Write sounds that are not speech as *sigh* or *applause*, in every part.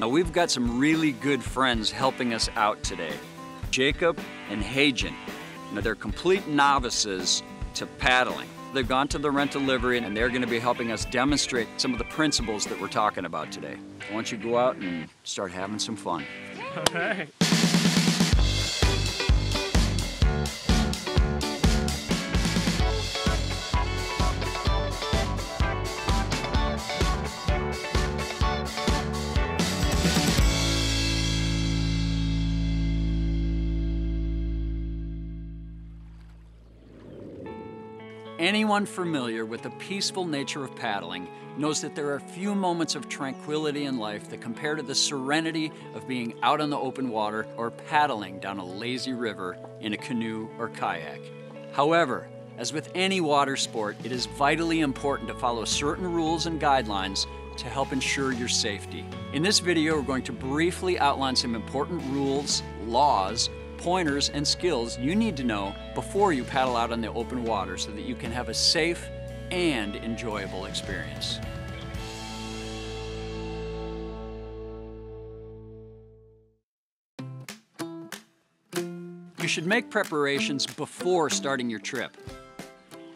Now we've got some really good friends helping us out today. Jacob and Hagen. Now they're complete novices to paddling. They've gone to the rental livery and they're gonna be helping us demonstrate some of the principles that we're talking about today. Why don't you go out and start having some fun. All right. Anyone familiar with the peaceful nature of paddling knows that there are few moments of tranquility in life that compare to the serenity of being out on the open water or paddling down a lazy river in a canoe or kayak. However, as with any water sport, it is vitally important to follow certain rules and guidelines to help ensure your safety. In this video, we're going to briefly outline some important rules, laws, pointers, and skills you need to know before you paddle out on the open water so that you can have a safe and enjoyable experience. You should make preparations before starting your trip.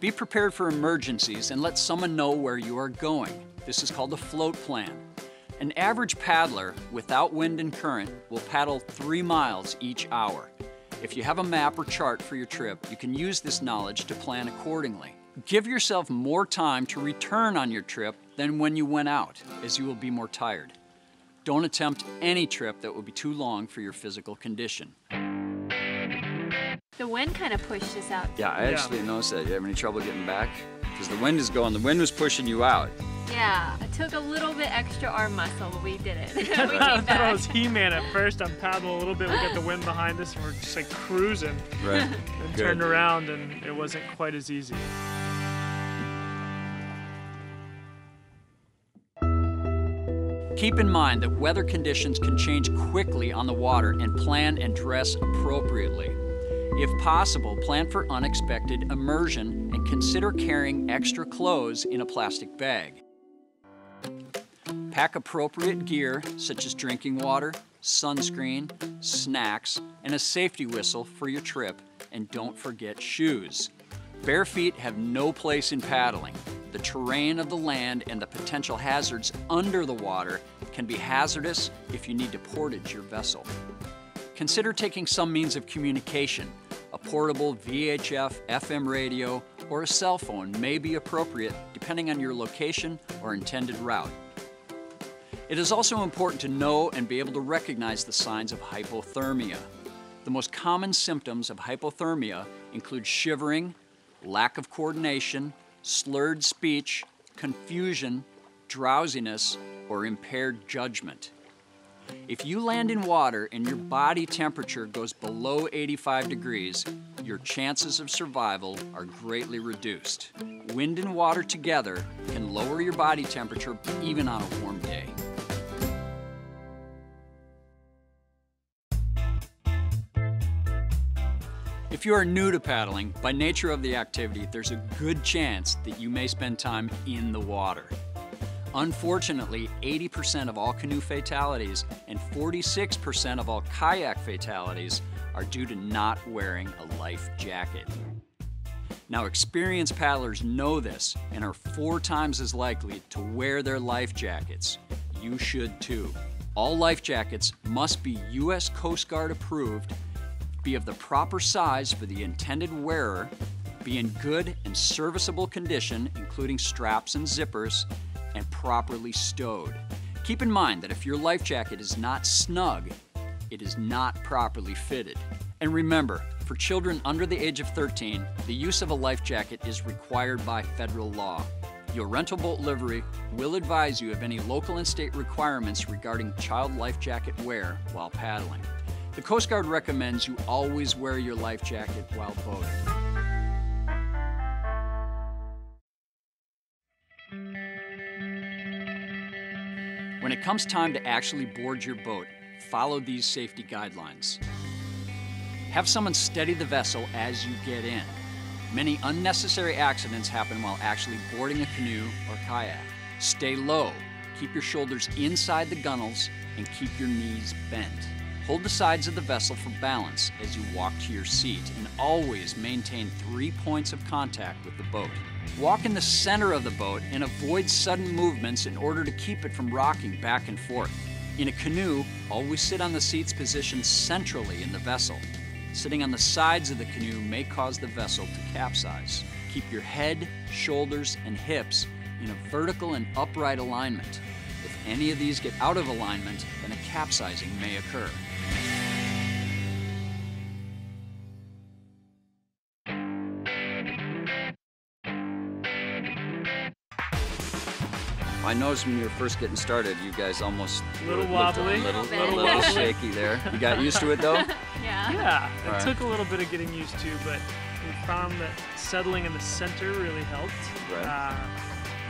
Be prepared for emergencies and let someone know where you are going. This is called a float plan. An average paddler without wind and current will paddle three miles each hour. If you have a map or chart for your trip, you can use this knowledge to plan accordingly. Give yourself more time to return on your trip than when you went out, as you will be more tired. Don't attempt any trip that will be too long for your physical condition. The wind kind of pushed us out. Yeah, I Yeah. actually noticed that. You have any trouble getting back? Because the wind is going, the wind was pushing you out. Yeah, it took a little bit extra arm muscle, but we did it. *laughs* we *laughs* I came thought I was He-Man at first. I'm paddling a little bit. We got the wind behind us, and we're just like cruising. Right. *laughs* And Good. turned around, and it wasn't quite as easy. Keep in mind that weather conditions can change quickly on the water and plan and dress appropriately. If possible, plan for unexpected immersion and consider carrying extra clothes in a plastic bag. Pack appropriate gear such as drinking water, sunscreen, snacks, and a safety whistle for your trip, and don't forget shoes. Bare feet have no place in paddling. The terrain of the land and the potential hazards under the water can be hazardous if you need to portage your vessel. Consider taking some means of communication. A portable VHF, FM radio, or a cell phone may be appropriate depending on your location or intended route. It is also important to know and be able to recognize the signs of hypothermia. The most common symptoms of hypothermia include shivering, lack of coordination, slurred speech, confusion, drowsiness, or impaired judgment. If you land in water and your body temperature goes below 85 degrees, your chances of survival are greatly reduced. Wind and water together can lower your body temperature even on a warm day. If you are new to paddling, by nature of the activity, there's a good chance that you may spend time in the water. Unfortunately, 80% of all canoe fatalities and 46% of all kayak fatalities are due to not wearing a life jacket. Now, experienced paddlers know this and are four times as likely to wear their life jackets. You should too. All life jackets must be U.S. Coast Guard approved, be of the proper size for the intended wearer, be in good and serviceable condition, including straps and zippers, and properly stowed. Keep in mind that if your life jacket is not snug, it is not properly fitted. And remember, for children under the age of 13, the use of a life jacket is required by federal law. Your rental boat livery will advise you of any local and state requirements regarding child life jacket wear while paddling. The Coast Guard recommends you always wear your life jacket while boating. When it comes time to actually board your boat, follow these safety guidelines. Have someone steady the vessel as you get in. Many unnecessary accidents happen while actually boarding a canoe or kayak. Stay low. keep your shoulders inside the gunnels and keep your knees bent. Hold the sides of the vessel for balance as you walk to your seat and always maintain three points of contact with the boat. Walk in the center of the boat and avoid sudden movements in order to keep it from rocking back and forth. In a canoe, always sit on the seats positioned centrally in the vessel. Sitting on the sides of the canoe may cause the vessel to capsize. Keep your head, shoulders, and hips in a vertical and upright alignment. If any of these get out of alignment, then a capsizing may occur. Noticed when you were first getting started, you guys almost Little wobbly. a little, Little little, bit. shaky there. You got *laughs* used to it though. Yeah. Yeah, it Right. took a little bit of getting used to, but we found that settling in the center really helped. Right. Uh,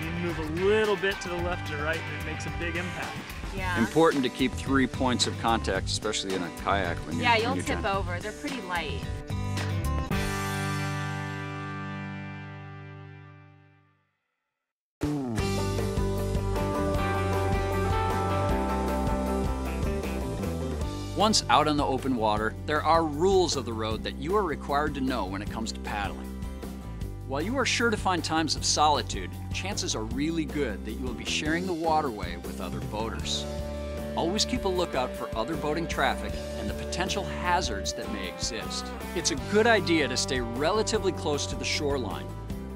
you move a little bit to the left or right, and it makes a big impact. Yeah. Important to keep three points of contact, especially in a kayak when you Yeah, you'll you're tip trying- over. They're pretty light. Once out on the open water, there are rules of the road that you are required to know when it comes to paddling. While you are sure to find times of solitude, chances are really good that you will be sharing the waterway with other boaters. Always keep a lookout for other boating traffic and the potential hazards that may exist. It's a good idea to stay relatively close to the shoreline.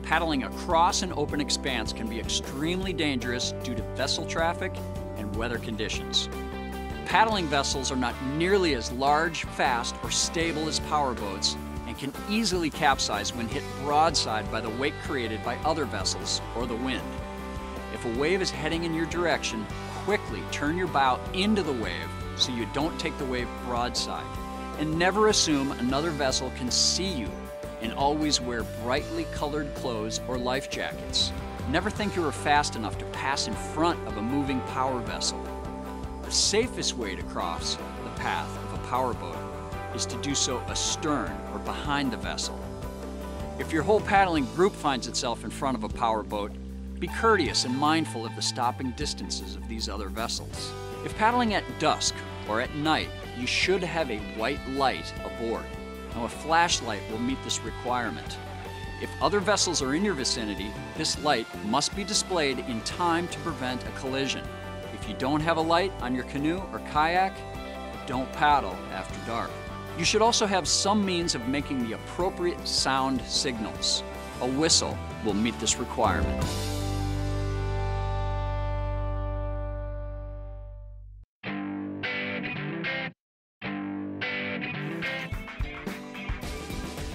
Paddling across an open expanse can be extremely dangerous due to vessel traffic and weather conditions. Paddling vessels are not nearly as large, fast, or stable as powerboats and can easily capsize when hit broadside by the wake created by other vessels or the wind. If a wave is heading in your direction, quickly turn your bow into the wave so you don't take the wave broadside. And never assume another vessel can see you, and always wear brightly colored clothes or life jackets. Never think you are fast enough to pass in front of a moving power vessel. The safest way to cross the path of a powerboat is to do so astern or behind the vessel. If your whole paddling group finds itself in front of a powerboat, be courteous and mindful of the stopping distances of these other vessels. If paddling at dusk or at night, you should have a white light aboard. Now, a flashlight will meet this requirement. If other vessels are in your vicinity, this light must be displayed in time to prevent a collision. If you don't have a light on your canoe or kayak, don't paddle after dark. You should also have some means of making the appropriate sound signals. A whistle will meet this requirement.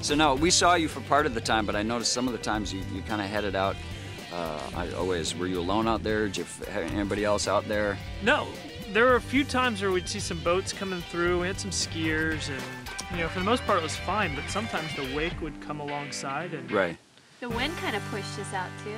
So now we saw you for part of the time, but I noticed some of the times you, you kind of headed out. Uh, I always were you alone out there? Did you have anybody else out there? No, there were a few times where we'd see some boats coming through. We had some skiers, and you know, for the most part, it was fine. But sometimes the wake would come alongside, and Right. The wind kind of pushed us out too.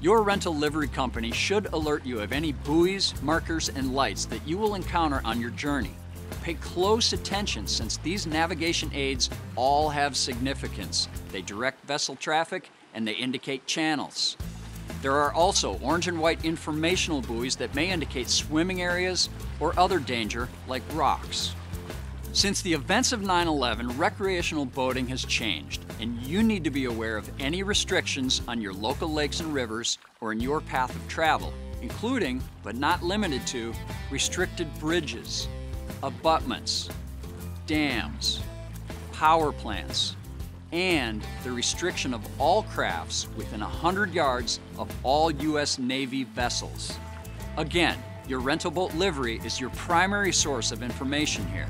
Your rental livery company should alert you of any buoys, markers, and lights that you will encounter on your journey. Pay close attention since these navigation aids all have significance. They direct vessel traffic and they indicate channels. There are also orange and white informational buoys that may indicate swimming areas or other danger like rocks. Since the events of 9 11, recreational boating has changed, and you need to be aware of any restrictions on your local lakes and rivers or in your path of travel, including, but not limited to, restricted bridges, abutments, dams, power plants, and the restriction of all crafts within 100 yards of all U.S. Navy vessels. Again, your rental boat livery is your primary source of information here.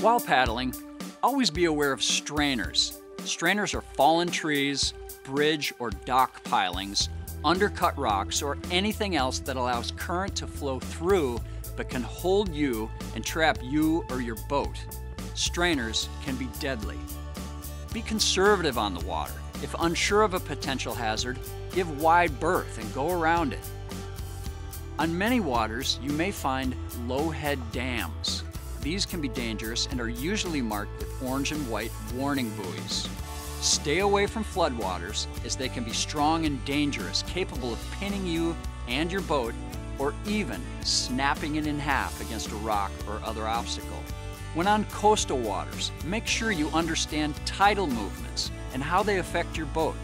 While paddling, always be aware of strainers. Strainers are fallen trees, bridge or dock pilings, undercut rocks, or anything else that allows current to flow through but can hold you and trap you or your boat. Strainers can be deadly. Be conservative on the water. If unsure of a potential hazard, give wide berth and go around it. On many waters, you may find low head dams. These can be dangerous and are usually marked orange and white warning buoys. Stay away from floodwaters as they can be strong and dangerous, capable of pinning you and your boat or even snapping it in half against a rock or other obstacle. When on coastal waters, make sure you understand tidal movements and how they affect your boat.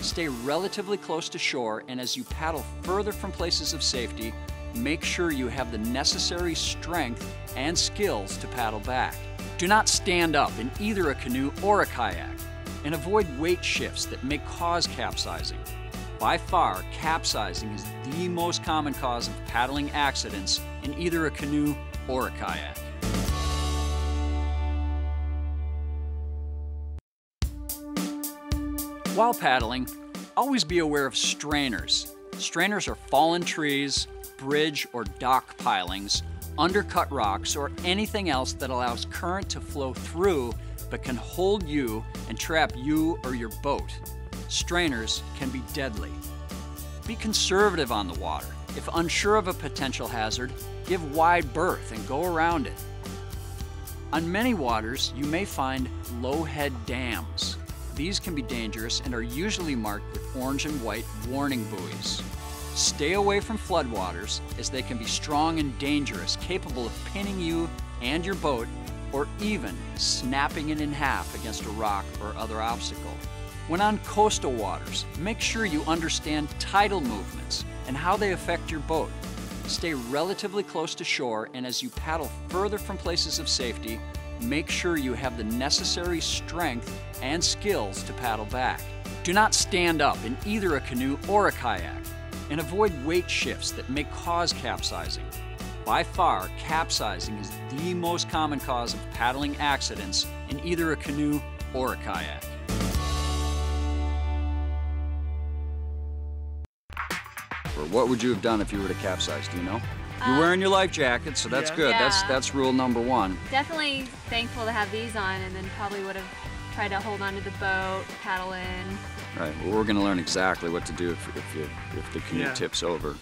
Stay relatively close to shore and as you paddle further from places of safety, make sure you have the necessary strength and skills to paddle back. Do not stand up in either a canoe or a kayak and avoid weight shifts that may cause capsizing. By far, capsizing is the most common cause of paddling accidents in either a canoe or a kayak. While paddling, always be aware of strainers. Strainers are fallen trees, bridge or dock pilings, undercut rocks, or anything else that allows current to flow through but can hold you and trap you or your boat. Strainers can be deadly. Be conservative on the water. If unsure of a potential hazard, give wide berth and go around it. On many waters, you may find low head dams. These can be dangerous and are usually marked with orange and white warning buoys. Stay away from floodwaters as they can be strong and dangerous, capable of pinning you and your boat or even snapping it in half against a rock or other obstacle. When on coastal waters, make sure you understand tidal movements and how they affect your boat. Stay relatively close to shore and as you paddle further from places of safety, make sure you have the necessary strength and skills to paddle back. Do not stand up in either a canoe or a kayak and avoid weight shifts that may cause capsizing. By far, capsizing is the most common cause of paddling accidents in either a canoe or a kayak. Or what would you have done if you were to capsize? Do you know? You're Uh, wearing your life jacket, so that's yeah. good. That's that's rule number one. Definitely thankful to have these on, and then probably would have tried to hold onto the boat, paddle in. Right. Well, we're going to learn exactly what to do if, if, you, if the canoe Yeah. tips over.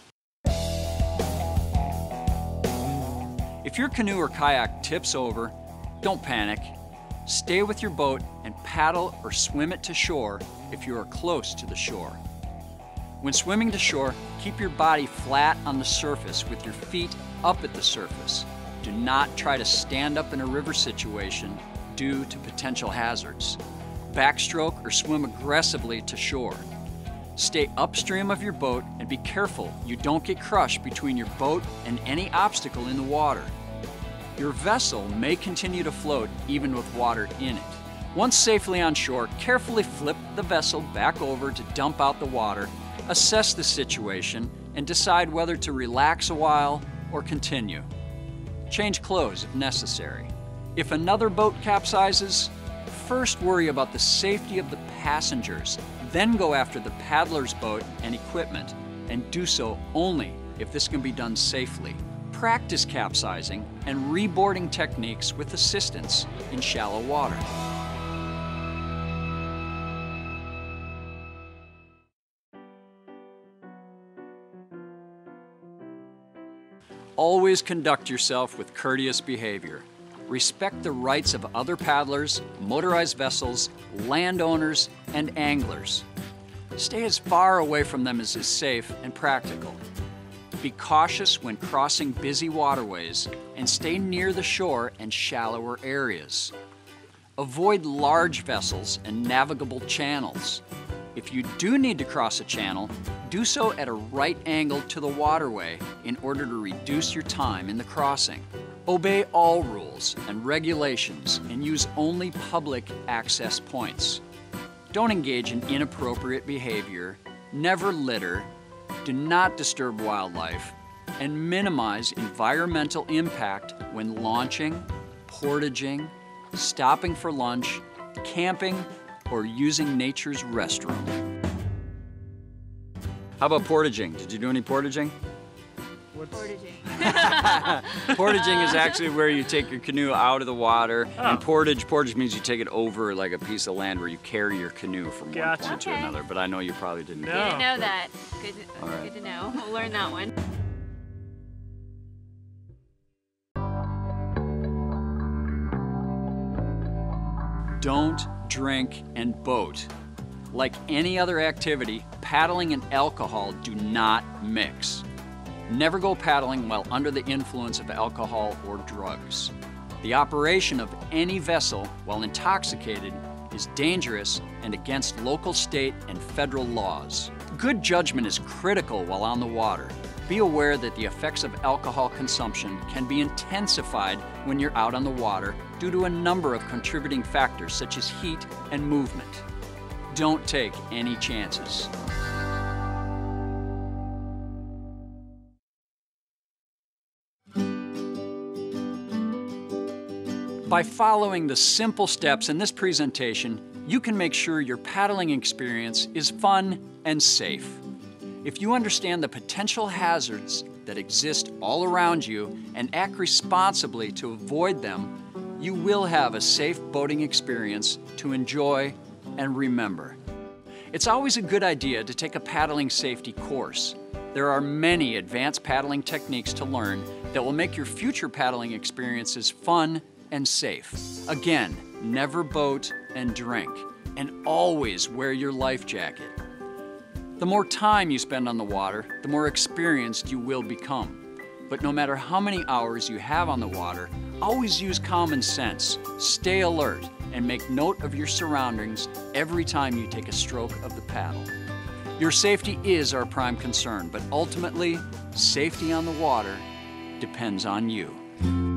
If your canoe or kayak tips over, don't panic. Stay with your boat and paddle or swim it to shore if you are close to the shore. When swimming to shore, keep your body flat on the surface with your feet up at the surface. Do not try to stand up in a river situation due to potential hazards. Backstroke or swim aggressively to shore. Stay upstream of your boat and be careful you don't get crushed between your boat and any obstacle in the water. Your vessel may continue to float even with water in it. Once safely on shore, carefully flip the vessel back over to dump out the water, assess the situation, and decide whether to relax a while or continue. Change clothes if necessary. If another boat capsizes, first worry about the safety of the passengers, then go after the paddler's boat and equipment, and do so only if this can be done safely. Practice capsizing and reboarding techniques with assistance in shallow water. Always conduct yourself with courteous behavior. Respect the rights of other paddlers, motorized vessels, landowners, and anglers. Stay as far away from them as is safe and practical. Be cautious when crossing busy waterways and stay near the shore and shallower areas. Avoid large vessels and navigable channels. If you do need to cross a channel, do so at a right angle to the waterway in order to reduce your time in the crossing. Obey all rules and regulations and use only public access points. Don't engage in inappropriate behavior, never litter, do not disturb wildlife, and minimize environmental impact when launching, portaging, stopping for lunch, camping, or using nature's restroom. How about portaging? Did you do any portaging? What's Portaging. *laughs* Portaging is actually where you take your canoe out of the water, Oh. and portage portage means you take it over like a piece of land where you carry your canoe from Gotcha. one point to another. But I know you probably didn't. No. get Didn't it. know that. Good, All right. good to know. *laughs* We'll learn that one. Don't drink and boat. Like any other activity, paddling and alcohol do not mix. Never go paddling while under the influence of alcohol or drugs. The operation of any vessel while intoxicated is dangerous and against local, state, and federal laws. Good judgment is critical while on the water. Be aware that the effects of alcohol consumption can be intensified when you're out on the water due to a number of contributing factors such as heat and movement. Don't take any chances. By following the simple steps in this presentation, you can make sure your paddling experience is fun and safe. If you understand the potential hazards that exist all around you and act responsibly to avoid them, you will have a safe boating experience to enjoy and remember. It's always a good idea to take a paddling safety course. There are many advanced paddling techniques to learn that will make your future paddling experiences fun and safe. Again, never boat and drink, and always wear your life jacket. The more time you spend on the water, the more experienced you will become. But no matter how many hours you have on the water, always use common sense, stay alert, and make note of your surroundings every time you take a stroke of the paddle. Your safety is our prime concern, but ultimately, safety on the water depends on you.